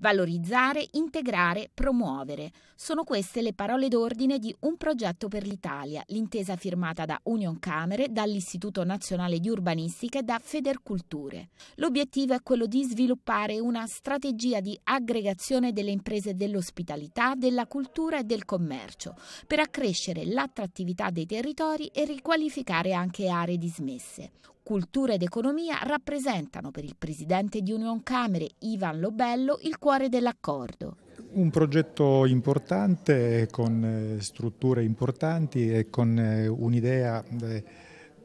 Valorizzare, integrare, promuovere. Sono queste le parole d'ordine di Un progetto per l'Italia, l'intesa firmata da Union Camere, dall'Istituto Nazionale di Urbanistica e da Federculture. L'obiettivo è quello di sviluppare una strategia di aggregazione delle imprese dell'ospitalità, della cultura e del commercio, per accrescere l'attrattività dei territori e riqualificare anche aree dismesse. Cultura ed economia rappresentano per il presidente di Union Camere, Ivan Lobello, il cuore dell'accordo. Un progetto importante con eh, strutture importanti e con eh, un'idea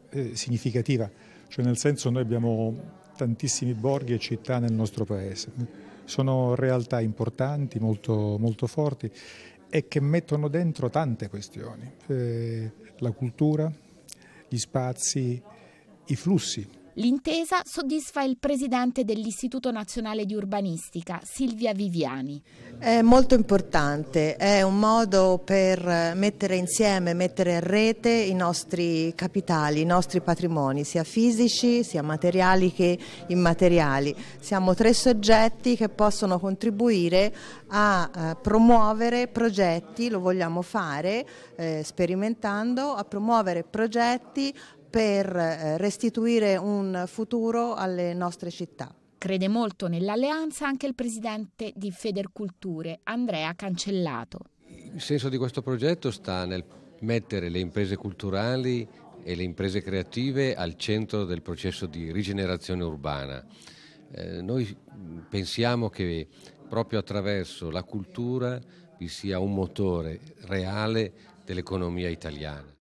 eh, significativa, cioè nel senso noi abbiamo tantissimi borghi e città nel nostro paese. Sono realtà importanti, molto, molto forti e che mettono dentro tante questioni, la cultura, gli spazi, i flussi. L'intesa soddisfa il presidente dell'Istituto Nazionale di Urbanistica, Silvia Viviani. È molto importante, è un modo per mettere insieme, mettere a rete i nostri capitali, i nostri patrimoni, sia fisici, sia materiali che immateriali. Siamo tre soggetti che possono contribuire a eh, promuovere progetti, lo vogliamo fare eh, sperimentando, a promuovere progetti per eh, restituire un futuro alle nostre città. Crede molto nell'alleanza anche il presidente di Federculture, Andrea Cancellato. Il senso di questo progetto sta nel mettere le imprese culturali e le imprese creative al centro del processo di rigenerazione urbana. Eh, noi pensiamo che proprio attraverso la cultura vi sia un motore reale dell'economia italiana.